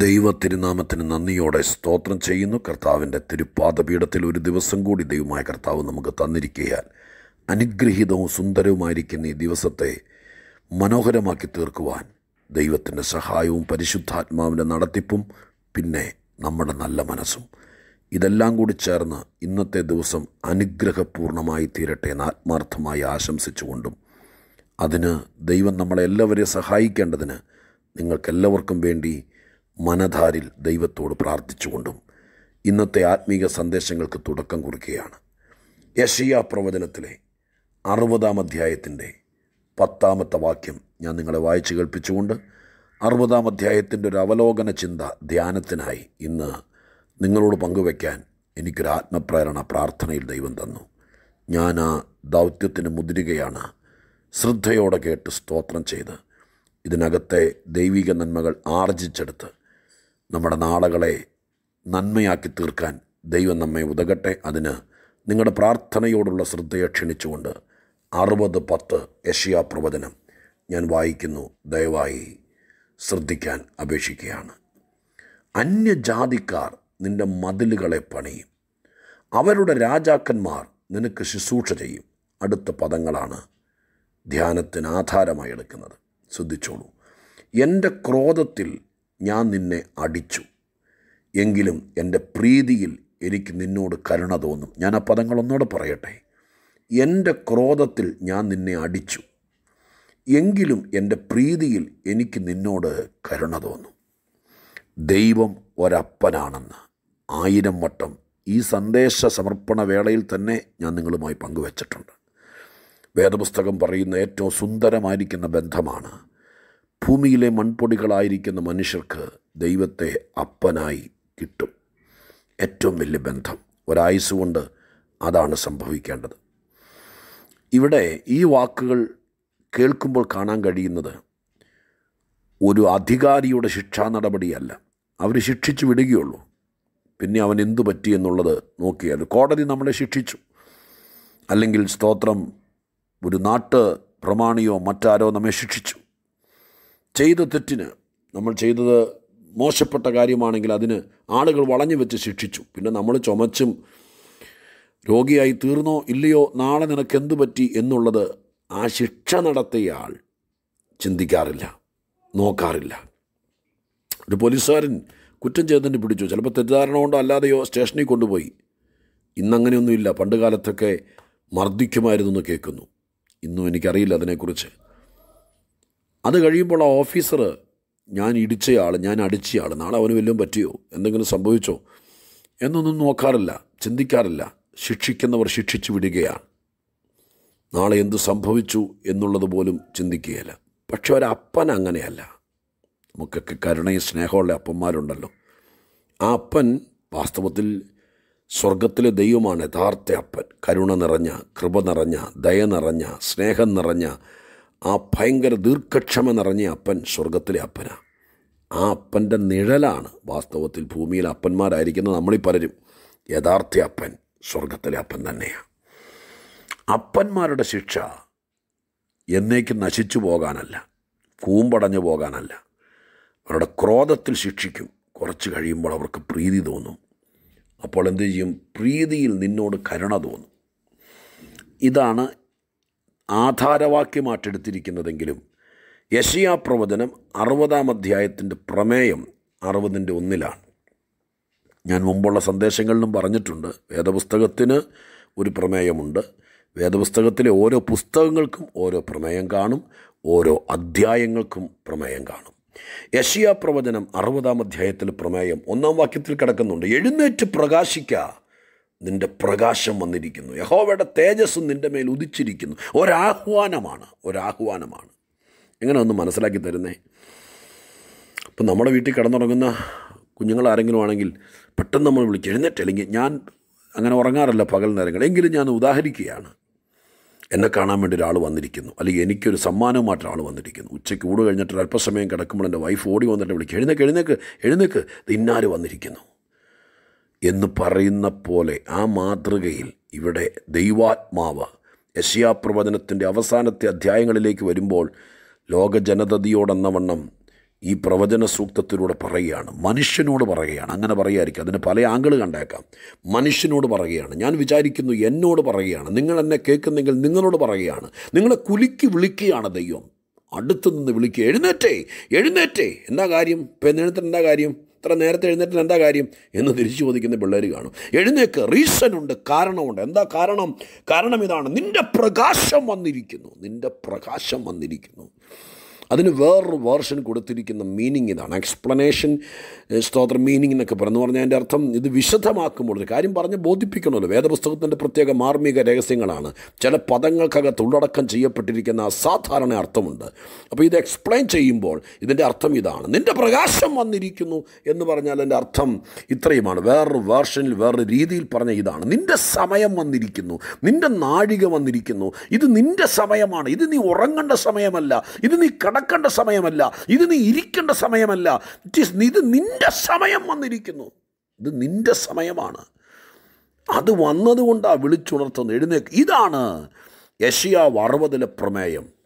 ദൈവ തിരുനാമത്തിന് നന്ദിയോടെ സ്തോത്രം ചെയ്യുന്നു. കർത്താവിന്റെ തിരുപ്പാദപീഠത്തിൽ ഒരു ദിവസം കൂടി ദൈവമായ കർത്താവ് നമുക്ക് തന്നിരിക്കുകയാൽ അനുഗ്രഹീതവും സുന്ദരവുമായിരിക്കുന്ന ഈ ദിവസത്തെ മനോഹരമാക്കി തീർക്കുവാൻ ദൈവത്തിന്റെ സഹായവും പരിശുദ്ധാത്മാവിന്റെ നടത്തിപ്പും പിന്നെ നമ്മുടെ നല്ല മനസ്സും ഇതെല്ലാം കൂടി ചേർന്ന് ഇന്നത്തെ ദിവസം അനുഗ്രഹപൂർണമായി തീരട്ടെ എന്ന് ആത്മാർത്ഥമായി ആശംസിച്ചുകൊണ്ടും അതിന് ദൈവം നമ്മളെ എല്ലാവരെയും സഹായിക്കേണ്ടതിന് നിങ്ങൾക്കെല്ലാവർക്കും വേണ്ടി മനധാരിൽ ദൈവത്തോട് പ്രാർത്ഥിച്ചുകൊണ്ടും ഇന്നത്തെ ആത്മീക സന്ദേശങ്ങൾക്ക് തുടക്കം കുറിക്കുകയാണ്. യഷിയ പ്രവചനത്തിലെ അറുപതാം അധ്യായത്തിന്റെ പത്താമത്തെ വാക്യം ഞാൻ നിങ്ങളെ വായിച്ചു കേൾപ്പിച്ചുകൊണ്ട് അറുപതാം അധ്യായത്തിന്റെ ഒരു അവലോകന ചിന്ത ധ്യാനത്തിനായി ഇന്ന് നിങ്ങളോട് പങ്കുവയ്ക്കാൻ എനിക്കൊരു ആത്മപ്രേരണ പ്രാർത്ഥനയിൽ ദൈവം തന്നു. ഞാൻ ആ ദൗത്യത്തിന് മുതിരുകയാണ്. ശ്രദ്ധയോടെ കേട്ട് സ്തോത്രം ചെയ്ത് ഇതിനകത്തെ ദൈവിക നന്മകൾ ആർജിച്ചെടുത്ത് നമ്മുടെ നാളുകളെ നന്മയാക്കി തീർക്കാൻ ദൈവം നമ്മെ ഉതകട്ടെ. അതിന് നിങ്ങളുടെ പ്രാർത്ഥനയോടുള്ള ശ്രദ്ധയെ ക്ഷണിച്ചുകൊണ്ട് അറുപത് പത്ത് യഷ്യാ പ്രവചനം ഞാൻ വായിക്കുന്നു. ദയവായി ശ്രദ്ധിക്കാൻ അപേക്ഷിക്കുകയാണ്. അന്യജാതിക്കാർ നിന്റെ മതിലുകളെ പണിയും. അവരുടെ രാജാക്കന്മാർ നിനക്ക് ശുശ്രൂഷ ചെയ്യും. അടുത്ത പദങ്ങളാണ് ധ്യാനത്തിന് ആധാരമായി എടുക്കുന്നത്. ശ്രദ്ധിച്ചോളൂ. എന്റെ ക്രോധത്തിൽ ഞാൻ നിന്നെ അടിച്ചു. എങ്കിലും എന്റെ പ്രീതിയിൽ എനിക്ക് നിന്നോട് കരുണ തോന്നും. ഞാൻ ആ പദങ്ങൾ ഒന്നുകൂടെ പറയട്ടെ. എന്റെ ക്രോധത്തിൽ ഞാൻ നിന്നെ അടിച്ചു. എങ്കിലും എന്റെ പ്രീതിയിൽ എനിക്ക് നിന്നോട് കരുണ തോന്നും. ദൈവം ഒരപ്പനാണെന്ന് ആയിരം വട്ടം ഈ സന്ദേശ സമർപ്പണ വേളയിൽ തന്നെ ഞാൻ നിങ്ങളുമായി പങ്കുവച്ചിട്ടുണ്ട്. വേദപുസ്തകം പറയുന്ന ഏറ്റവും സുന്ദരമായിരിക്കുന്ന ബന്ധമാണ് ഭൂമിയിലെ മൺപൊടികളായിരിക്കുന്ന മനുഷ്യർക്ക് ദൈവത്തെ അപ്പനായി കിട്ടും. ഏറ്റവും വലിയ ബന്ധം ഒരായുസ് കൊണ്ട് അതാണ് സംഭവിക്കേണ്ടത്. ഇവിടെ ഈ വാക്കുകൾ കേൾക്കുമ്പോൾ കാണാൻ കഴിയുന്നത് ഒരു അധികാരിയുടെ ശിക്ഷാ നടപടിയല്ല. അവർ ശിക്ഷിച്ചു വിടുകയുള്ളൂ. പിന്നെ അവൻ എന്തു പറ്റി എന്നുള്ളത് നോക്കിയാൽ കോടതി നമ്മളെ ശിക്ഷിച്ചു. അല്ലെങ്കിൽ സ്തോത്രം ഒരു നാട്ട് പ്രമാണിയോ മറ്റാരോ നമ്മെ ശിക്ഷിച്ചു. ചെയ്ത തെറ്റിന് നമ്മൾ ചെയ്തത് മോശപ്പെട്ട കാര്യമാണെങ്കിൽ അതിന് ആളുകൾ വളഞ്ഞു വെച്ച് ശിക്ഷിച്ചു. പിന്നെ നമ്മൾ ചുമച്ചും രോഗിയായി തീർന്നോ ഇല്ലയോ നാളെ നിനക്ക് എന്തു പറ്റി എന്നുള്ളത് ആ ശിക്ഷ നടത്തിയയാൾ ചിന്തിക്കാറില്ല നോക്കാറില്ല. ഒരു പോലീസുകാരൻ കുറ്റം ചെയ്തതിന് പിടിച്ചു. ചിലപ്പോൾ തെറ്റിദ്ധാരണ കൊണ്ടോ അല്ലാതെയോ സ്റ്റേഷനിൽ കൊണ്ടുപോയി. ഇന്നങ്ങനെയൊന്നുമില്ല. പണ്ട് കാലത്തൊക്കെ മർദ്ദിക്കുമായിരുന്നു എന്ന് കേൾക്കുന്നു. ഇന്നും എനിക്കറിയില്ല അതിനെക്കുറിച്ച്. അത് കഴിയുമ്പോൾ ആ ഓഫീസർ ഞാൻ ഇടിച്ചയാൾ ഞാൻ അടിച്ചയാൾ നാളെ അവന് വല്ലതും പറ്റിയോ? എന്തെങ്കിലും സംഭവിച്ചോ? എന്നൊന്നും നോക്കാറില്ല ചിന്തിക്കാറില്ല. ശിക്ഷിക്കുന്നവർ ശിക്ഷിച്ചു വിടുകയാണ്. നാളെ എന്ത് സംഭവിച്ചു എന്നുള്ളത് പോലും ചിന്തിക്കുകയില്ല. പക്ഷെ ഒരപ്പൻ അങ്ങനെയല്ല. നമുക്കൊക്കെ കരുണയും സ്നേഹമുള്ള അപ്പന്മാരുണ്ടല്ലോ. ആ അപ്പൻ വാസ്തവത്തിൽ സ്വർഗത്തിലെ ദൈവമാണ് യഥാർത്ഥ അപ്പൻ. കരുണ നിറഞ്ഞ കൃപ നിറഞ്ഞ ദയ നിറഞ്ഞ സ്നേഹം നിറഞ്ഞ ആ ഭയങ്കര ദീർഘക്ഷമ നിറഞ്ഞ അപ്പൻ സ്വർഗത്തിലെ അപ്പനാണ് ആ അപ്പന്റെ നിഴലാണ് വാസ്തവത്തിൽ ഭൂമിയിൽ അപ്പന്മാരായിരിക്കുന്ന നമ്മളീ പലരും. യഥാർത്ഥ അപ്പൻ സ്വർഗത്തിലെ അപ്പൻ തന്നെയാണ് അപ്പന്മാരുടെ ശിക്ഷ എന്നേക്കും നശിച്ചു പോകാനല്ല കൂമ്പടഞ്ഞു പോകാനല്ല. അവരുടെ ക്രോധത്തിൽ ശിക്ഷിക്കും. കുറച്ച് കഴിയുമ്പോൾ അവർക്ക് പ്രീതി തോന്നും. അപ്പോൾ എന്തു ചെയ്യും? പ്രീതിയിൽ നിന്നോട് കരുണ തോന്നും. ഇതാണ് ആധാരവാക്യമായിട്ടെടുത്തിരിക്കുന്നതെങ്കിലും യശിയാ പ്രവചനം അറുപതാം അധ്യായത്തിന്റെ പ്രമേയം അറുപതിന്റെ ഒന്നിലാണ്. ഞാൻ മുമ്പുള്ള സന്ദേശങ്ങളിലും പറഞ്ഞിട്ടുണ്ട് വേദപുസ്തകത്തിന് ഒരു പ്രമേയമുണ്ട്. വേദപുസ്തകത്തിലെ ഓരോ പുസ്തകങ്ങൾക്കും ഓരോ പ്രമേയം കാണും ഓരോ അധ്യായങ്ങൾക്കും പ്രമേയം കാണും. യഷിയ പ്രവചനം അറുപതാം അധ്യായത്തിൽ പ്രമേയം ഒന്നാം വാക്യത്തിൽ കിടക്കുന്നുണ്ട്. എഴുന്നേറ്റ് പ്രകാശിക്ക നിന്റെ പ്രകാശം വന്നിരിക്കുന്നു. യഹോവയുടെ തേജസ് നിന്റെ മേൽ ഉദിച്ചിരിക്കുന്നു. ഒരാഹ്വാനമാണ് ഒരാഹ്വാനമാണ്. എങ്ങനെ ഒന്ന് മനസ്സിലാക്കി തരുന്നേ? അപ്പം നമ്മുടെ വീട്ടിൽ കിടന്നുറങ്ങുന്ന കുഞ്ഞുങ്ങൾ ആരെങ്കിലും ആണെങ്കിൽ പെട്ടെന്ന് നമ്മൾ വിളിച്ച് എഴുന്നേറ്റ് അല്ലെങ്കിൽ ഞാൻ അങ്ങനെ ഉറങ്ങാറില്ല പകൽ നേരങ്ങൾ എങ്കിലും ഞാൻ ഉദാഹരിക്കുകയാണ്. എന്നെ കാണാൻ വേണ്ടി ഒരാൾ വന്നിരിക്കുന്നു. അല്ലെങ്കിൽ എനിക്കൊരു സമ്മാനവുമായിട്ട് ഒരാൾ വന്നിരിക്കുന്നു. ഉച്ചയ്ക്ക് ഊട് കഴിഞ്ഞിട്ട് അല്പസമയം കിടക്കുമ്പോൾ എന്റെ വൈഫ് ഓടി വന്നിട്ട് വിളിക്കും എഴുന്നേക്ക് എഴുന്നേക്ക് എഴുന്നേക്ക്. ഇന്നാര് വന്നിരിക്കുന്നു? എന്ന് പറയുന്ന പോലെ ആ മാതൃകയിൽ ഇവിടെ ദൈവാത്മാവ് യശയാപ്രവചനത്തിന്റെ അവസാനത്തെ അധ്യായങ്ങളിലേക്ക് വരുമ്പോൾ ലോക ജനതയോടെന്നവണ്ണം ഈ പ്രവചന സൂക്തത്തിലൂടെ പറയുകയാണ്. മനുഷ്യനോട് പറയുകയാണ്. അങ്ങനെ പറയുമായിരിക്കും അതിന് പല ആംഗിൾ കണ്ടേക്കാം. മനുഷ്യനോട് പറയുകയാണ്. ഞാൻ വിചാരിക്കുന്നു എന്നോട് പറയുകയാണ്. നിങ്ങൾ എന്നെ കേൾക്കുന്നെങ്കിൽ നിങ്ങളോട് പറയുകയാണ്. നിങ്ങളെ കുലുക്കി വിളിക്കുകയാണ് ദൈവം. അടുത്തു നിന്ന് വിളിക്കുക. എഴുന്നേറ്റേ. എഴുന്നേറ്റേ. എന്താ കാര്യം? ഇപ്പം എന്താ കാര്യം? ഇത്ര നേരത്തെ എഴുന്നേറ്റിട്ട് എന്താ കാര്യം എന്ന് തിരിച്ചു ചോദിക്കുന്ന പിള്ളേർ കാണും. എഴുന്നേക്ക് റീസൺ ഉണ്ട് കാരണമുണ്ട് എന്താ കാരണം? കാരണം ഇതാണ്. നിന്റെ പ്രകാശം വന്നിരിക്കുന്നു. നിന്റെ പ്രകാശം വന്നിരിക്കുന്നു. അതിന് വേറൊരു വേർഷൻ കൊടുത്തിരിക്കുന്ന മീനിങ് ഇതാണ് എക്സ്പ്ലനേഷൻ സ്തോത്ര മീനിങ് എന്നൊക്കെ പറഞ്ഞു. പറഞ്ഞാൽ അതിന്റെ അർത്ഥം ഇത് വിശദമാക്കുമ്പോൾ ഒരു കാര്യം പറഞ്ഞ് ബോധിപ്പിക്കണമല്ലോ. വേദപുസ്തകത്തിന്റെ പ്രത്യേക മാർമിക രഹസ്യങ്ങളാണ്. ചില പദങ്ങൾക്കകത്ത് ഉള്ളടക്കം ചെയ്യപ്പെട്ടിരിക്കുന്ന അസാധാരണ അർത്ഥമുണ്ട്. അപ്പോൾ ഇത് എക്സ്പ്ലെയിൻ ചെയ്യുമ്പോൾ ഇതിന്റെ അർത്ഥം ഇതാണ്. നിന്റെ പ്രകാശം വന്നിരിക്കുന്നു എന്ന് പറഞ്ഞാൽ അതിന്റെ അർത്ഥം ഇത്രയുമാണ്. വേറൊരു വേർഷനിൽ വേറൊരു രീതിയിൽ പറഞ്ഞ ഇതാണ്. നിന്റെ സമയം വന്നിരിക്കുന്നു. നിന്റെ നാഴിക വന്നിരിക്കുന്നു. ഇത് നിന്റെ സമയമാണ്. ഇത് നീ ഉറങ്ങേണ്ട സമയമല്ല. ഇത് നീ കിടക്കേണ്ട സമയമല്ല. ഇത് നീ ഇരിക്കേണ്ട സമയമല്ല. ഇറ്റ് ഈസ് ഇത് നിന്റെ സമയം വന്നിരിക്കുന്നു. ഇത് നിന്റെ സമയമാണ്. അത് വന്നതുകൊണ്ടാണ് വിളിച്ചുണർത്തുന്നത്. എഴുന്നേക്ക്. ഇതാണ് യഷിയാവ് അറുപതിലെ പ്രമേയം.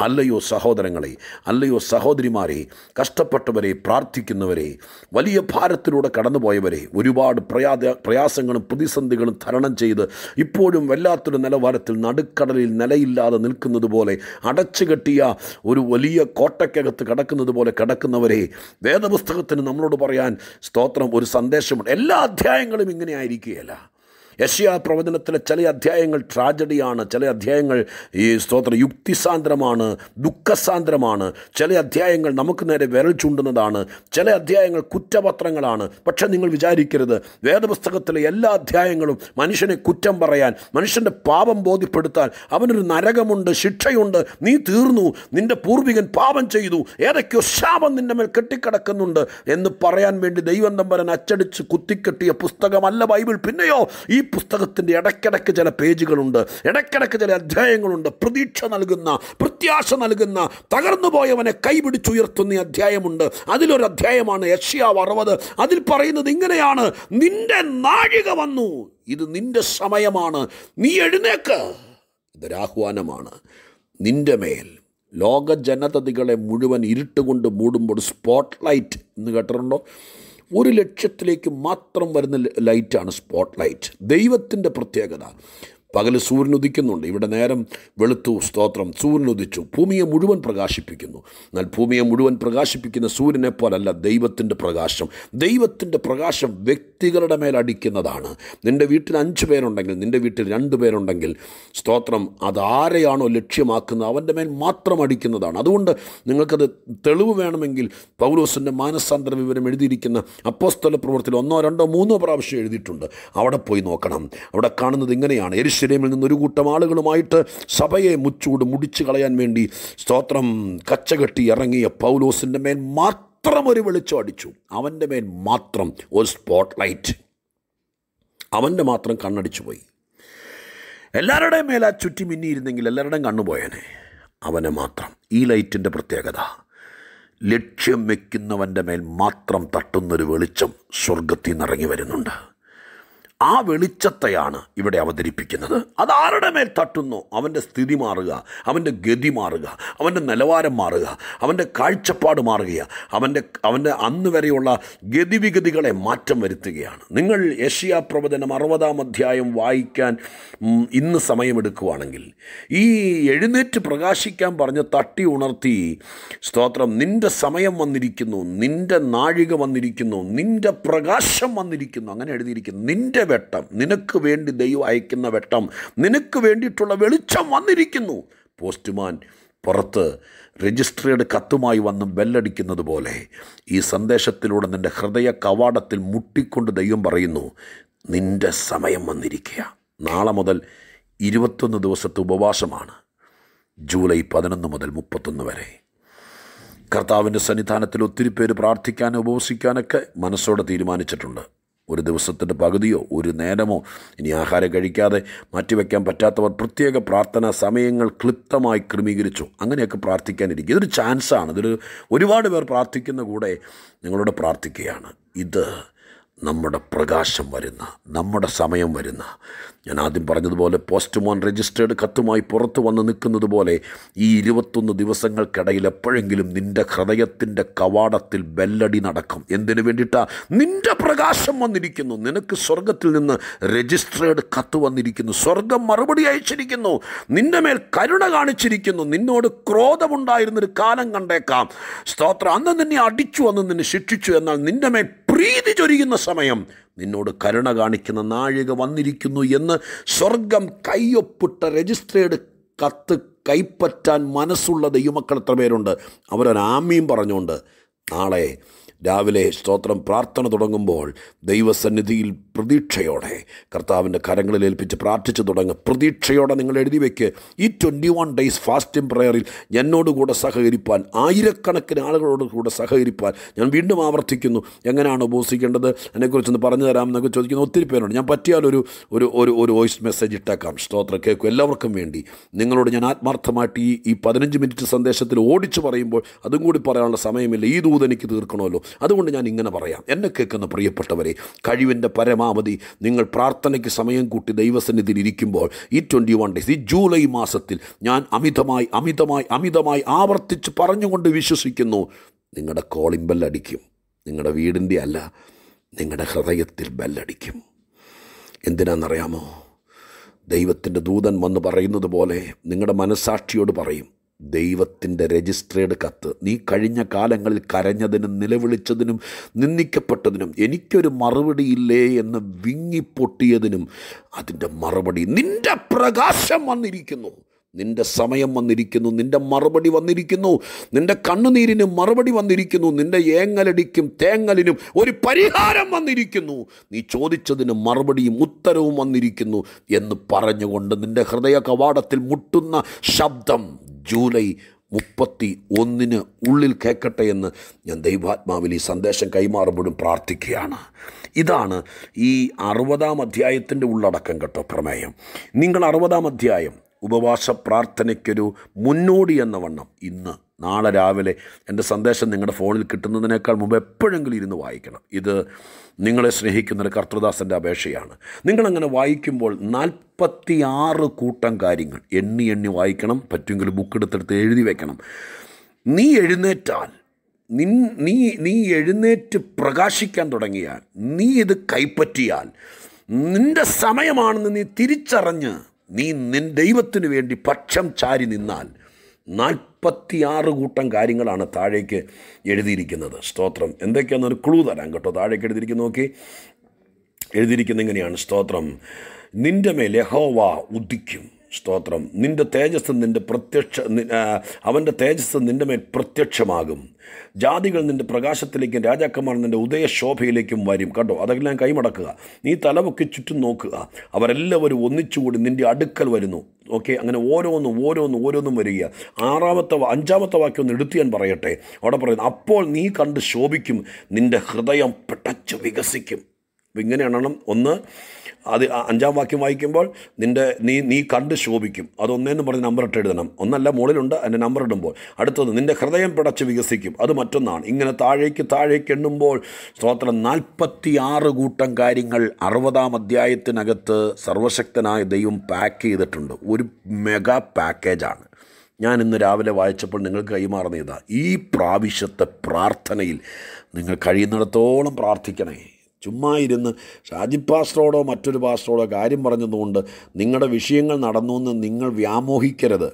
അല്ലയോ സഹോദരങ്ങളെ അല്ലയോ സഹോദരിമാരെ കഷ്ടപ്പെട്ടവരെ പ്രാർത്ഥിക്കുന്നവരെ വലിയ ഭാരത്തിലൂടെ കടന്നുപോയവരെ ഒരുപാട് പ്രയാത പ്രയാസങ്ങളും പ്രതിസന്ധികളും തരണം ചെയ്ത് ഇപ്പോഴും വല്ലാത്തൊരു നിലവാരത്തിൽ നടുക്കടലിൽ നിലയില്ലാതെ നിൽക്കുന്നത് പോലെ അടച്ചുകെട്ടിയ ഒരു വലിയ കോട്ടയ്ക്കകത്ത് കിടക്കുന്നത് പോലെ കിടക്കുന്നവരെ വേദപുസ്തകത്തിന് നമ്മളോട് പറയാൻ സ്തോത്രം ഒരു സന്ദേശമുണ്ട്. എല്ലാ അധ്യായങ്ങളും ഇങ്ങനെ ആയിരിക്കുകയല്ല യഷ്യാ പ്രവചനത്തിലെ ചില അധ്യായങ്ങൾ ട്രാജഡിയാണ് ചില അധ്യായങ്ങൾ ഈ സ്തോത്ര യുക്തിസാന്ദ്രമാണ് ദുഃഖസാന്ദ്രമാണ്. ചില അധ്യായങ്ങൾ നമുക്ക് നേരെ വിരൽ ചൂണ്ടുന്നതാണ് ചില അധ്യായങ്ങൾ കുറ്റപത്രങ്ങളാണ്. പക്ഷേ നിങ്ങൾ വിചാരിക്കരുത് വേദപുസ്തകത്തിലെ എല്ലാ അധ്യായങ്ങളും മനുഷ്യനെ കുറ്റം പറയാൻ മനുഷ്യന്റെ പാപം ബോധ്യപ്പെടുത്താൻ അവനൊരു നരകമുണ്ട് ശിക്ഷയുണ്ട് നീ തീർന്നു നിന്റെ പൂർവികൻ പാപം ചെയ്തു ഏതൊക്കെയോ ശാപം നിന്റെ മേൽ കെട്ടിക്കിടക്കുന്നുണ്ട് എന്ന് പറയാൻ വേണ്ടി ദൈവം തമ്പരൻ അച്ചടിച്ച് കുത്തിക്കെട്ടിയ പുസ്തകമല്ല ബൈബിൾ. പിന്നെയോ ഈ പുസ്തകത്തിന്റെ ഇടയ്ക്കിടയ്ക്ക് ചില പേജുകളുണ്ട് ഇടയ്ക്കിടയ്ക്ക് ചില അധ്യായങ്ങളുണ്ട്. പ്രതീക്ഷ നൽകുന്ന പ്രത്യാശ നൽകുന്ന തകർന്നു പോയവനെ കൈപിടിച്ചുയർത്തുന്ന അധ്യായമുണ്ട്. അതിലൊരു അധ്യായമാണ് യഷ്യാവ് അറുപത്. അതിൽ പറയുന്നത് ഇങ്ങനെയാണ് നിന്റെ നാഴിക വന്നു. ഇത് നിന്റെ സമയമാണ്. നീ എഴുന്നേക്ക്. ഇതൊരാഹ്വാനമാണ് നിന്റെ മേൽ ലോക ജനതതികളെ മുഴുവൻ ഇരുട്ടുകൊണ്ട് മൂടുമ്പോൾ സ്പോട്ട് ലൈറ്റ് എന്ന് കേട്ടിട്ടുണ്ടോ? ഒരു ലക്ഷ്യത്തിലേക്ക് മാത്രം വരുന്ന ലൈറ്റാണ് സ്പോട്ട് ലൈറ്റ് ദൈവത്തിന്റെ പ്രത്യേകത. പകൽ സൂര്യൻ ഉദിക്കുന്നുണ്ട് ഇവിടെ നേരം വെളുത്തു സ്തോത്രം. സൂര്യൻ ഉദിച്ചു ഭൂമിയെ മുഴുവൻ പ്രകാശിപ്പിക്കുന്നു. എന്നാൽ ഭൂമിയെ മുഴുവൻ പ്രകാശിപ്പിക്കുന്ന സൂര്യനെ പോലല്ല ദൈവത്തിന്റെ പ്രകാശം. ദൈവത്തിന്റെ പ്രകാശം വ്യക്തികളുടെ മേൽ അടിക്കുന്നതാണ്. നിന്റെ വീട്ടിൽ അഞ്ച് പേരുണ്ടെങ്കിൽ നിന്റെ വീട്ടിൽ രണ്ട് പേരുണ്ടെങ്കിൽ സ്തോത്രം അതാരെയാണോ ലക്ഷ്യമാക്കുന്നത് അവന്റെ മേൽ മാത്രം അടിക്കുന്നതാണ്. അതുകൊണ്ട് നിങ്ങൾക്കത് തെളിവ് വേണമെങ്കിൽ പൗലോസിന്റെ മാനസാന്തര വിവരം എഴുതിയിരിക്കുന്ന അപ്പോസ്തല പ്രവൃത്തിയിൽ ഒന്നോ രണ്ടോ മൂന്നോ പ്രാവശ്യം എഴുതിയിട്ടുണ്ട്. അവിടെ പോയി നോക്കണം. അവിടെ കാണുന്നത് ഇങ്ങനെയാണ്. എരിശിലേമിൽ നിന്ന് ഒരു കൂട്ടം ആളുകളുമായിട്ട് സഭയെ മുച്ചൂട് മുടിച്ചു കളയാൻ വേണ്ടി സ്തോത്രം കച്ചകെട്ടി ഇറങ്ങിയ പൗലോസിന്റെ മേൽ മാത്രം ഒരു വെളിച്ചം അടിച്ചു. അവന്റെ മേൽ മാത്രം ഒരു സ്പോട്ട് ലൈറ്റ് അവന്റെ മാത്രം കണ്ണടിച്ചു പോയി. എല്ലാവരുടെയും ആ ചുറ്റി മിന്നിയിരുന്നെങ്കിൽ എല്ലാവരുടെയും കണ്ണുപോയനെ അവനെ മാത്രം. ഈ ലൈറ്റിന്റെ പ്രത്യേകത ലക്ഷ്യം വയ്ക്കുന്നവന്റെ മേൽ മാത്രം തട്ടുന്നൊരു വെളിച്ചം സ്വർഗത്തിൽ നിന്നിറങ്ങി വരുന്നുണ്ട്. ആ വെളിച്ചത്തെയാണ് ഇവിടെ അവതരിപ്പിക്കുന്നത്. അതാരുടെ മേൽ തട്ടുന്നു? അവന്റെ സ്ഥിതി മാറുക അവന്റെ ഗതി മാറുക അവന്റെ നിലവാരം മാറുക അവന്റെ കാഴ്ചപ്പാട് മാറുകയാണ് അവന്റെ അവന്റെ അന്ന് വരെയുള്ള ഗതിവിഗതികളെ മാറ്റം വരുത്തുകയാണ്. നിങ്ങൾ യഷിയ പ്രവചനം അറുപതാം അധ്യായം വായിക്കാൻ ഇന്ന് സമയമെടുക്കുവാണെങ്കിൽ ഈ എഴുന്നേറ്റ് പ്രകാശിക്കാൻ പറഞ്ഞ് തട്ടി ഉണർത്തി സ്തോത്രം നിന്റെ സമയം വന്നിരിക്കുന്നു നിന്റെ നാഴിക വന്നിരിക്കുന്നു നിന്റെ പ്രകാശം വന്നിരിക്കുന്നു അങ്ങനെ എഴുതിയിരിക്കുന്നു. നിന്റെ വെട്ടം. നിനക്ക് വേണ്ടി ദൈവം അയക്കുന്ന വെട്ടം. നിനക്ക് വേണ്ടിയിട്ടുള്ള വെളിച്ചം വന്നിരിക്കുന്നു. പോസ്റ്റ്മാൻ പുറത്ത് രജിസ്ട്രേഡ് കത്തുമായി വന്ന് ബെല്ലടിക്കുന്നത് പോലെ ഈ സന്ദേശത്തിലൂടെ നിന്റെ ഹൃദയ കവാടത്തിൽ മുട്ടിക്കൊണ്ട് ദൈവം പറയുന്നു നിന്റെ സമയം വന്നിരിക്കുക. നാളെ മുതൽ ഇരുപത്തൊന്ന് ദിവസത്തെ ഉപവാസമാണ്. ജൂലൈ പതിനൊന്ന് മുതൽ മുപ്പത്തൊന്ന് വരെ. കർത്താവിന്റെ സന്നിധാനത്തിൽ ഒത്തിരി പേര് പ്രാർത്ഥിക്കാനും ഉപവസിക്കാനൊക്കെ മനസ്സോടെ തീരുമാനിച്ചിട്ടുണ്ട്. ഒരു ദിവസത്തിന്റെ പകുതിയോ ഒരു നേരമോ ഇനി ആഹാരം കഴിക്കാതെ മാറ്റിവെക്കാൻ പറ്റാത്തവർ പ്രത്യേക പ്രാർത്ഥനാ സമയങ്ങൾ ക്ലിപ്തമായി ക്രമീകരിച്ചു. അങ്ങനെയൊക്കെ പ്രാർത്ഥിക്കാനിരിക്കും ഇതൊരു ചാൻസാണ് ഇതൊരു ഒരുപാട് പേർ പ്രാർത്ഥിക്കുന്ന കൂടെ നിങ്ങളോട് പ്രാർത്ഥിക്കുകയാണ്. ഇത് നമ്മുടെ പ്രകാശം വരുന്ന നമ്മുടെ സമയം വരുന്ന. ഞാൻ ആദ്യം പറഞ്ഞതുപോലെ പോസ്റ്റ്മോൻ രജിസ്റ്റേർഡ് കത്തുമായി പുറത്തു വന്ന് നിൽക്കുന്നത് പോലെ ഈ ഇരുപത്തൊന്ന് ദിവസങ്ങൾക്കിടയിൽ എപ്പോഴെങ്കിലും നിന്റെ ഹൃദയത്തിന്റെ കവാടത്തിൽ ബെല്ലടി നടക്കും. എന്തിനു വേണ്ടിയിട്ടാ? നിന്റെ പ്രകാശം വന്നിരിക്കുന്നു. നിനക്ക് സ്വർഗത്തിൽ നിന്ന് രജിസ്റ്റേർഡ് കത്ത് വന്നിരിക്കുന്നു. സ്വർഗം മറുപടി അയച്ചിരിക്കുന്നു. നിന്റെ മേൽ കരുണ കാണിച്ചിരിക്കുന്നു. നിന്നോട് ക്രോധമുണ്ടായിരുന്നൊരു കാലം കണ്ടേക്കാം. സ്തോത്രം. അന്ന് നിന്നെ അടിച്ചു അന്ന് നിന്നെ ശിക്ഷിച്ചു. എന്നാൽ നിന്റെ മേൽ പ്രീതി ചൊരിയുന്ന സമയം നിന്നോട് കരുണ കാണിക്കുന്ന നാഴിക വന്നിരിക്കുന്നു എന്ന് സ്വർഗം കയ്യൊപ്പിട്ട രജിസ്ട്രേഡ് കത്ത് കൈപ്പറ്റാൻ മനസ്സുള്ള ദൈവമക്കൾ എത്ര പേരുണ്ട്? അവരൊരാമയും പറഞ്ഞുകൊണ്ട് നാളെ രാവിലെ സ്തോത്രം പ്രാർത്ഥന തുടങ്ങുമ്പോൾ ദൈവസന്നിധിയിൽ പ്രതീക്ഷയോടെ കർത്താവിന്റെ കരങ്ങളിൽ ഏൽപ്പിച്ച് പ്രാർത്ഥിച്ചു തുടങ്ങുക പ്രതീക്ഷയോടെ നിങ്ങൾ എഴുതി വയ്ക്ക് ഈ ട്വന്റി വൺ ഡേയ്സ് ഫാസ്റ്റിംഗ് പ്രയറിൽ എന്നോടുകൂടെ സഹകരിപ്പാൻ ആയിരക്കണക്കിന് ആളുകളോട് കൂടെ സഹകരിപ്പാൻ ഞാൻ വീണ്ടും ആവർത്തിക്കുന്നു. എങ്ങനെയാണ് ഉപസിക്കേണ്ടത്? അതിനെക്കുറിച്ചൊന്ന് പറഞ്ഞു തരാം എന്നൊക്കെ ചോദിക്കുന്ന. ഒത്തിരി പേരുണ്ട്. ഞാൻ പറ്റിയാലൊരു ഒരു ഒരു ഒരു വോയിസ് മെസ്സേജ് ഇട്ടേക്കാം. സ്തോത്രം കേൾക്കും. എല്ലാവർക്കും വേണ്ടി നിങ്ങളോട് ഞാൻ ആത്മാർത്ഥമായിട്ട് ഈ ഈ പതിനഞ്ച് മിനിറ്റ് സന്ദേശത്തിൽ ഓടിച്ചു പറയുമ്പോൾ അതും കൂടി പറയാനുള്ള സമയമില്ല. ഈ ദൂത് എനിക്ക് തീർക്കണമല്ലോ. അതുകൊണ്ട് ഞാൻ ഇങ്ങനെ പറയാം. എന്നെ കേൾക്കുന്ന പ്രിയപ്പെട്ടവരെ കഴിവിന്റെ പരമാവധി നിങ്ങൾ പ്രാർത്ഥനയ്ക്ക് സമയം കൂട്ടി ദൈവസന്നിധിയിൽ ഇരിക്കുമ്പോൾ ഈ ട്വന്റി വൺ ഡേയ്സ് ഈ ജൂലൈ മാസത്തിൽ ഞാൻ അമിതമായി അമിതമായി അമിതമായി ആവർത്തിച്ച് പറഞ്ഞുകൊണ്ട് വിശ്വസിക്കുന്നു നിങ്ങളുടെ കോളിംഗ് ബെല്ലടിക്കും നിങ്ങളുടെ വീടിന്റെ അല്ല നിങ്ങളുടെ ഹൃദയത്തിൽ ബെല്ലടിക്കും എന്തിനാണെന്നറിയാമോ? ദൈവത്തിന്റെ ദൂതൻ വന്ന് പറയുന്നത് പോലെ നിങ്ങളുടെ മനസാക്ഷിയോട് പറയും ദൈവത്തിന്റെ രജിസ്ട്രേഡ് കത്ത്. നീ കഴിഞ്ഞ കാലങ്ങളിൽ കരഞ്ഞതിനും നിലവിളിച്ചതിനും നിന്ദിക്കപ്പെട്ടതിനും എനിക്കൊരു മറുപടിയില്ലേ എന്ന് വിങ്ങിപ്പൊട്ടിയതിനും അതിന്റെ മറുപടി നിന്റെ പ്രകാശം വന്നിരിക്കുന്നു. നിന്റെ സമയം വന്നിരിക്കുന്നു. നിന്റെ മറുപടി വന്നിരിക്കുന്നു. നിന്റെ കണ്ണുനീരിന് മറുപടി വന്നിരിക്കുന്നു. നിന്റെ ഏങ്ങലടിക്കും തേങ്ങലിനും ഒരു പരിഹാരം വന്നിരിക്കുന്നു. നീ ചോദിച്ചതിന് മറുപടിയും ഉത്തരവും വന്നിരിക്കുന്നു എന്ന് പറഞ്ഞുകൊണ്ട് നിന്റെ ഹൃദയ കവാടത്തിൽ മുട്ടുന്ന ശബ്ദം ജൂലൈ മുപ്പത്തി ഒന്നിന് ഉള്ളിൽ കേൾക്കട്ടെ എന്ന് ഞാൻ ദൈവാത്മാവിൽ ഈ സന്ദേശം കൈമാറുമ്പോഴും പ്രാർത്ഥിക്കുകയാണ്. ഇതാണ് ഈ അറുപതാം അധ്യായത്തിന്റെ ഉള്ളടക്കം കേട്ടോ പ്രമേയം. നിങ്ങൾ അറുപതാം അധ്യായം ഉപവാസ പ്രാർത്ഥനയ്ക്കൊരു മുന്നോടി എന്ന വണ്ണം ഇന്ന് നാളെ രാവിലെ എന്റെ സന്ദേശം നിങ്ങളുടെ ഫോണിൽ കിട്ടുന്നതിനേക്കാൾ മുമ്പ് എപ്പോഴെങ്കിലും ഇരുന്ന് വായിക്കണം. ഇത് നിങ്ങളെ സ്നേഹിക്കുന്ന ഒരു കർത്തൃദാസന്റെ അപേക്ഷയാണ്. നിങ്ങളങ്ങനെ വായിക്കുമ്പോൾ നാൽപ്പത്തി ആറ് കൂട്ടം കാര്യങ്ങൾ എണ്ണി എണ്ണി വായിക്കണം പറ്റുമെങ്കിൽ ബുക്ക് എടുത്തെടുത്ത് എഴുതി വയ്ക്കണം നീ എഴുന്നേറ്റാൽ നിൻ നീ നീ എഴുന്നേറ്റ് പ്രകാശിക്കാൻ തുടങ്ങിയാൽ നീ ഇത് കൈപ്പറ്റിയാൽ നിന്റെ സമയമാണെന്ന് നീ തിരിച്ചറിഞ്ഞ് നീ നിൻ ദൈവത്തിന് വേണ്ടി പക്ഷം ചാരി നിന്നാൽ നാൽപ്പത്തിയാറ് കൂട്ടം കാര്യങ്ങളാണ് താഴേക്ക് എഴുതിയിരിക്കുന്നത്. സ്തോത്രം. എന്തൊക്കെയാണെന്നൊരു ക്ലൂ തരാം കേട്ടോ. താഴേക്ക് എഴുതിയിരിക്കുന്ന നോക്കി. എഴുതിയിരിക്കുന്ന ഇങ്ങനെയാണ്. സ്തോത്രം. നിന്റെ മേൽ യഹോവ ഉദിക്കും. സ്തോത്രം. നിന്റെ തേജസ് നിന്റെ പ്രത്യക്ഷ അവന്റെ തേജസ് നിന്റെ മേൽ പ്രത്യക്ഷമാകും. ജാതികൾ നിന്റെ പ്രകാശത്തിലേക്കും രാജാക്കന്മാർ നിന്റെ ഉദയശോഭയിലേക്കും വരും. കണ്ടോ? അതെല്ലാം കൈമടക്കുക. നീ തലമൊക്കെ ചുറ്റും നോക്കുക. അവരെല്ലാവരും ഒന്നിച്ചുകൂടി നിന്റെ അടുക്കൽ വരുന്നു. ഓക്കെ? അങ്ങനെ ഓരോന്നും ഓരോന്നും ഓരോന്നും വരിക. ആറാമത്തെ അഞ്ചാമത്തെ വാക്യം ഒന്ന് എടുത്ത് ഞാൻ പറയട്ടെ. അവിടെ പറയുന്നു അപ്പോൾ നീ കണ്ട് ശോഭിക്കും. നിന്റെ ഹൃദയം പെട്ടച്ച് വികസിക്കും. അപ്പം ഇങ്ങനെയാണ് ഒന്ന് അത് അഞ്ചാം വാക്യം വായിക്കുമ്പോൾ നിന്റെ നീ നീ കണ്ട് ശോഭിക്കും. അതൊന്നേന്ന് പറഞ്ഞ് നമ്പർ ഇട്ട് എഴുതണം. ഒന്നല്ല മുകളിലുണ്ട് അതിന്റെ നമ്പർ ഇടുമ്പോൾ. അടുത്തത് നിന്റെ ഹൃദയം പിടച്ച് വികസിക്കും. അത് മറ്റൊന്നാണ്. ഇങ്ങനെ താഴേക്ക് താഴേക്ക് എണ്ണുമ്പോൾ സ്തോത്രം. നാൽപ്പത്തി ആറ് കൂട്ടം കാര്യങ്ങൾ അറുപതാം അധ്യായത്തിനകത്ത് സർവശക്തനായ ദൈവം പാക്ക് ചെയ്തിട്ടുണ്ട്. ഒരു മെഗാ പാക്കേജാണ് ഞാൻ ഇന്ന് രാവിലെ വായിച്ചപ്പോൾ നിങ്ങൾക്ക് കൈമാറുന്ന ഈ പ്രാവശ്യത്തെ പ്രാർത്ഥനയിൽ നിങ്ങൾ കഴിയുന്നിടത്തോളം പ്രാർത്ഥിക്കണേ. ചുമ്മാ ഇരുന്ന് ഷാജി പാസ്റ്ററോടോ മറ്റൊരു പാസ്റ്ററോടോ കാര്യം പറഞ്ഞതുകൊണ്ട് നിങ്ങളുടെ വിഷയങ്ങൾ നടന്നു എന്ന് നിങ്ങൾ വ്യാമോഹിക്കരുത്.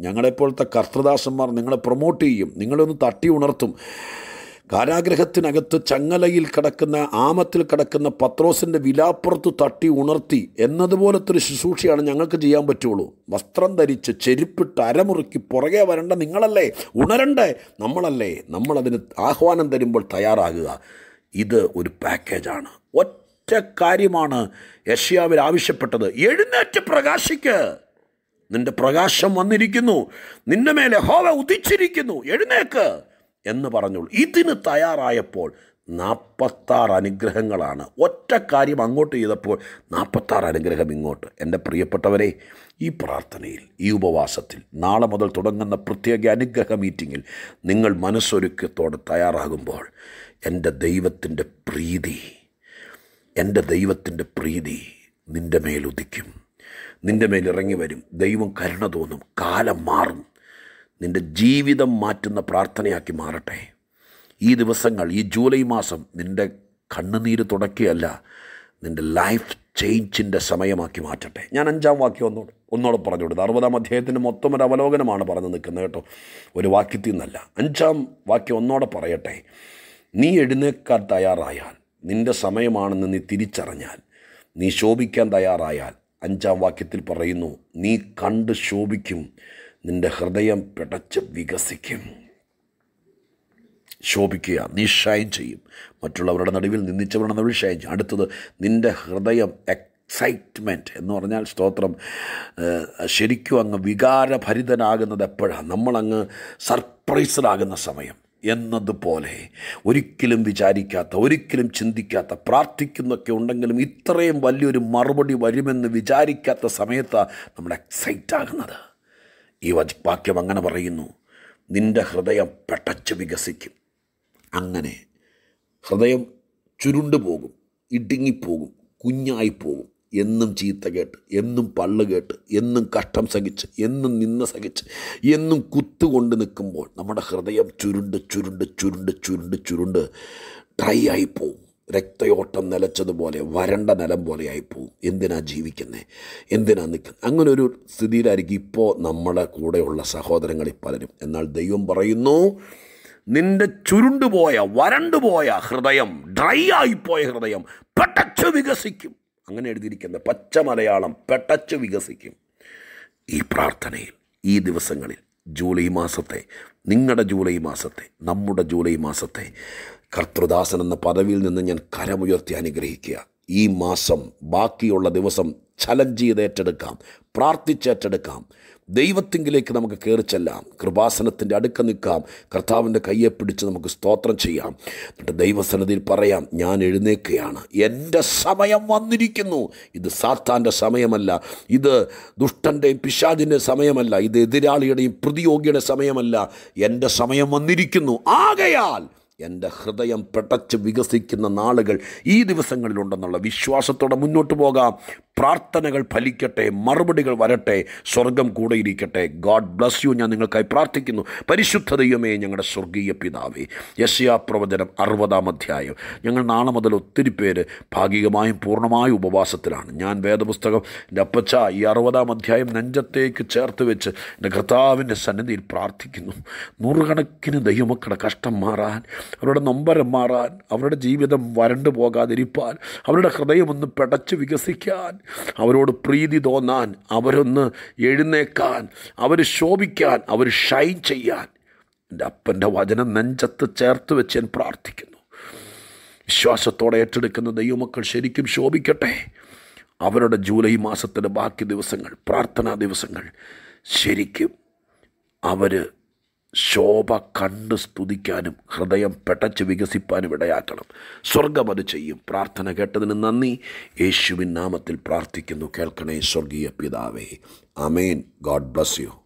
ഞങ്ങളെപ്പോലത്തെ കർത്തൃദാസന്മാർ നിങ്ങളെ പ്രൊമോട്ട് ചെയ്യും. നിങ്ങളൊന്ന് തട്ടി ഉണർത്തും. കാരാഗ്രഹത്തിനകത്ത് ചങ്ങലയിൽ കിടക്കുന്ന ആമത്തിൽ കിടക്കുന്ന പത്രോസിന്റെ വിലാപ്പുറത്ത് തട്ടി ഉണർത്തി എന്നതുപോലത്തെ ഒരു ശുശ്രൂഷയാണ് ഞങ്ങൾക്ക് ചെയ്യാൻ പറ്റുള്ളൂ. വസ്ത്രം ധരിച്ച് ചെരുപ്പിട്ട് അരമുറുക്കി പുറകെ വരേണ്ട നിങ്ങളല്ലേ? ഉണരണ്ടേ? നമ്മളല്ലേ? നമ്മളതിന് ആഹ്വാനം തരുമ്പോൾ തയ്യാറാകുക. ഇത് ഒരു പാക്കേജാണ്. ഒറ്റ കാര്യമാണ് യഷ്യാവിൽ ആവശ്യപ്പെട്ടത്. എഴുന്നേറ്റ് പ്രകാശിക്ക്. നിന്റെ പ്രകാശം വന്നിരിക്കുന്നു. നിന്റെ മേലെ ഹോവ ഉദിച്ചിരിക്കുന്നു. എഴുന്നേക്ക് എന്ന് പറഞ്ഞു ഇതിന് തയ്യാറായപ്പോൾ നാൽപ്പത്താറ് അനുഗ്രഹങ്ങളാണ്. ഒറ്റ കാര്യം അങ്ങോട്ട് ചെയ്തപ്പോൾ നാൽപ്പത്താറ് അനുഗ്രഹം ഇങ്ങോട്ട്. എന്റെ പ്രിയപ്പെട്ടവരെ ഈ പ്രാർത്ഥനയിൽ ഈ ഉപവാസത്തിൽ നാളെ മുതൽ തുടങ്ങുന്ന പ്രത്യേക അനുഗ്രഹ മീറ്റിങ്ങിൽ നിങ്ങൾ മനസ്സൊരുക്കത്തോടെ തയ്യാറാകുമ്പോൾ എന്റെ ദൈവത്തിന്റെ പ്രീതി എന്റെ ദൈവത്തിന്റെ പ്രീതി നിന്റെ മേലുദിക്കും നിന്റെ മേൽ ഇറങ്ങി വരും. ദൈവം കരുണ തോന്നും. കാലം മാറും. നിന്റെ ജീവിതം മാറ്റുന്ന പ്രാർത്ഥനയാക്കി മാറട്ടെ. ഈ ദിവസങ്ങൾ ഈ ജൂലൈ മാസം നിന്റെ കണ്ണുനീര് തുടക്കുകയല്ല നിന്റെ ലൈഫ് ചേഞ്ചിന്റെ സമയമാക്കി മാറ്റട്ടെ. ഞാൻ അഞ്ചാം വാക്യം ഒന്നോട് ഒന്നോട് പറഞ്ഞു കൊടുത്തു അറുപതാം അധ്യായത്തിന്റെ മൊത്തം ഒരു അവലോകനമാണ് പറഞ്ഞു നിൽക്കുന്നത് കേട്ടോ. ഒരു വാക്യത്തിൽ നിന്നല്ല. അഞ്ചാം വാക്യം ഒന്നോടെ പറയട്ടെ. നീ എഴുന്നേക്കാൻ തയ്യാറായാൽ നിന്റെ സമയമാണെന്ന് നീ തിരിച്ചറിഞ്ഞാൽ നീ ശോഭിക്കാൻ തയ്യാറായാൽ അഞ്ചാം വാക്യത്തിൽ പറയുന്നു നീ കണ്ട് ശോഭിക്കും നിന്റെ ഹൃദയം പിടച്ച് വികസിക്കും. ശോഭിക്കുക നീ ഷൈൻ ചെയ്യും. മറ്റുള്ളവരുടെ നടുവിൽ നിന്ദിച്ചവരുടെ നടുവിൽ ഷൈൻ ചെയ്യും. അടുത്തത് നിന്റെ ഹൃദയം എക്സൈറ്റ്മെന്റ് എന്ന് പറഞ്ഞാൽ സ്തോത്രം ശരിക്കും അങ്ങ് വികാരഭരിതനാകുന്നത് എപ്പോഴാണ് നമ്മളങ്ങ് സർപ്രൈസ്ഡാകുന്ന സമയം. എന്നതുപോലെ ഒരിക്കലും വിചാരിക്കാത്ത ഒരിക്കലും ചിന്തിക്കാത്ത പ്രാർത്ഥിക്കുന്നൊക്കെ ഉണ്ടെങ്കിലും ഇത്രയും വലിയൊരു മറുപടി വരുമെന്ന് വിചാരിക്കാത്ത സമയത്താണ് നമ്മൾ എക്സൈറ്റ് ആകുന്നത്. ഈ വാക്യം അങ്ങനെ പറയുന്നു നിന്റെ ഹൃദയം പെട്ടച്ച് വികസിക്കും. അങ്ങനെ ഹൃദയം ചുരുണ്ടു പോകും ഇടുങ്ങിപ്പോകും കുഞ്ഞായിപ്പോകും. എന്നും ചീത്ത കേട്ട് എന്നും പള്ളു കേട്ട് എന്നും കഷ്ടം സഹിച്ച് എന്നും നിന്ന സഹിച്ച് എന്നും കുത്തുകൊണ്ട് നിൽക്കുമ്പോൾ നമ്മുടെ ഹൃദയം ചുരുണ്ട് ചുരുണ്ട് ചുരുണ്ട് ചുരുണ്ട് ചുരുണ്ട് ഡ്രൈ ആയിപ്പോവും രക്തയോട്ടം നിലച്ചതുപോലെ വരണ്ട നിലം പോലെ ആയിപ്പോവും എന്തിനാ ജീവിക്കുന്നത് എന്തിനാ നിൽക്കുന്നത് അങ്ങനെ ഒരു സ്ഥിതിയിലായിരിക്കും ഇപ്പോൾ നമ്മുടെ കൂടെയുള്ള സഹോദരങ്ങളിൽ പലരും. എന്നാൽ ദൈവം പറയുന്നു നിന്റെ ചുരുണ്ടുപോയ വരണ്ടുപോയ ഹൃദയം ഡ്രൈ ആയിപ്പോയ ഹൃദയം പെട്ടച്ച് വികസിക്കും. അങ്ങനെ എഴുതിയിരിക്കുന്ന പച്ച മലയാളം പെട്ടച്ച് വികസിക്കും. ഈ പ്രാർത്ഥനയിൽ ഈ ദിവസങ്ങളിൽ ജൂലൈ മാസത്തെ നിങ്ങളുടെ ജൂലൈ മാസത്തെ നമ്മുടെ ജൂലൈ മാസത്തെ കർത്തൃദാസൻ എന്ന പദവിയിൽ നിന്ന് ഞാൻ കരമുയർത്തി അനുഗ്രഹിക്കുക. ഈ മാസം ബാക്കിയുള്ള ദിവസം ചലഞ്ച് ചെയ്ത് ഏറ്റെടുക്കാം പ്രാർത്ഥിച്ചേറ്റെടുക്കാം ദൈവത്തിങ്കിലേക്ക് നമുക്ക് കയറി ചെല്ലാം. കൃപാസനത്തിന്റെ അടുക്ക നിൽക്കാം. കർത്താവിന്റെ കയ്യെ പിടിച്ച് നമുക്ക് സ്തോത്രം ചെയ്യാം. എന്നിട്ട് ദൈവസന്നിധിയിൽ പറയാം ഞാൻ എഴുന്നേക്കുകയാണ്. എന്റെ സമയം വന്നിരിക്കുന്നു. ഇത് സാത്താന്റെ സമയമല്ല. ഇത് ദുഷ്ടന്റെയും പിശാദിന്റെ സമയമല്ല. ഇത് എതിരാളിയുടെയും പ്രതിയോഗിയുടെ സമയമല്ല. എന്റെ സമയം വന്നിരിക്കുന്നു. ആകയാൽ എന്റെ ഹൃദയം പെട്ടച്ച് വികസിക്കുന്ന നാളുകൾ ഈ ദിവസങ്ങളിലുണ്ടെന്നുള്ള വിശ്വാസത്തോടെ മുന്നോട്ട് പോകാം. പ്രാർത്ഥനകൾ ഫലിക്കട്ടെ മറുപടികൾ വരട്ടെ സ്വർഗം കൂടെ ഇരിക്കട്ടെ ഗോഡ് ബ്ലസ് യു ഞാൻ നിങ്ങൾക്കായി പ്രാർത്ഥിക്കുന്നു. പരിശുദ്ധ ഞങ്ങളുടെ സ്വർഗീയ പിതാവേ യശയാ പ്രവചനം അറുപതാം അധ്യായം. ഞങ്ങൾ നാളെ മുതൽ ഒത്തിരി പേര് ഭാഗികമായും പൂർണമായും ഉപവാസത്തിലാണ്. ഞാൻ വേദപുസ്തകം എന്റെ അപ്പച്ച ഈ അറുപതാം അധ്യായം നെഞ്ചത്തേക്ക് ചേർത്ത് വെച്ച് എന്റെ കർത്താവിന്റെ സന്നിധിയിൽ പ്രാർത്ഥിക്കുന്നു. നൂറുകണക്കിന് ദൈവമക്കളുടെ കഷ്ടം മാറാൻ അവരുടെ നൊമ്പരം മാറാൻ അവരുടെ ജീവിതം വരണ്ടു പോകാതിരിപ്പാൻ അവരുടെ ഹൃദയം ഒന്ന് പെടച്ച് വികസിക്കാൻ അവരോട് പ്രീതി തോന്നാൻ അവരൊന്ന് എഴുന്നേക്കാൻ അവർ ശോഭിക്കാൻ അവർ ഷൈൻ ചെയ്യാൻ. എന്റെ അപ്പന്റെ വചനം നെഞ്ചത്ത് ചേർത്ത് വെച്ച് ഞാൻ പ്രാർത്ഥിക്കുന്നു. വിശ്വാസത്തോടെ ഏറ്റെടുക്കുന്ന ദൈവമക്കൾ ശരിക്കും ശോഭിക്കട്ടെ. അവരുടെ ജൂലൈ മാസത്തിന്റെ ബാക്കി ദിവസങ്ങൾ പ്രാർത്ഥനാ ദിവസങ്ങൾ ശരിക്കും അവർ ശോഭ കണ്ട് സ്തുതിക്കാനും ഹൃദയം പെട്ടച്ച് വികസിപ്പാനും ഇടയാക്കണം. സ്വർഗം അത് ചെയ്യും. പ്രാർത്ഥന കേട്ടതിന് നന്ദി. യേശുവിൻ നാമത്തിൽ പ്രാർത്ഥിക്കുന്നു. കേൾക്കണേ സ്വർഗീയ പിതാവേ. അമേൻ ഗോഡ് ബ്ലസ് യു.